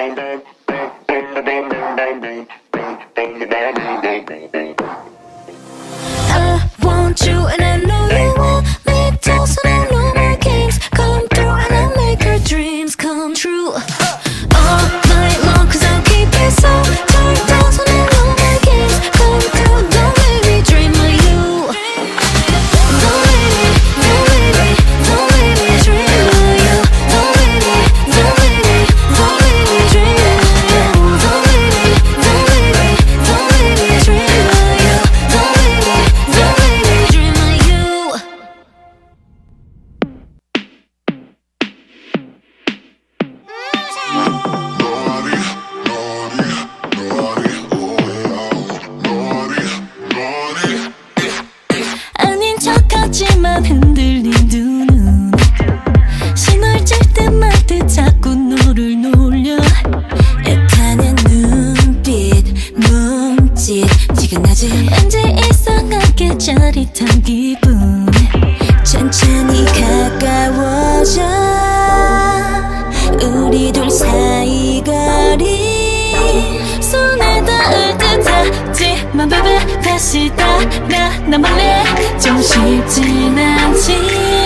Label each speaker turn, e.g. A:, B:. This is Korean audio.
A: I want you and 하지만 흔들린 두 눈. 신호를 칠 듯말듯 자꾸 너를 놀려. 애타는 눈빛 몸짓. 지근하지 왠지 이상하게 짜릿한 기분? 천천히 가까워져. 우리 둘 사이 거리. 손에 닿을 듯 하지 맘 바보 다시 떠나 나 몰래 좀 쉽진 않지.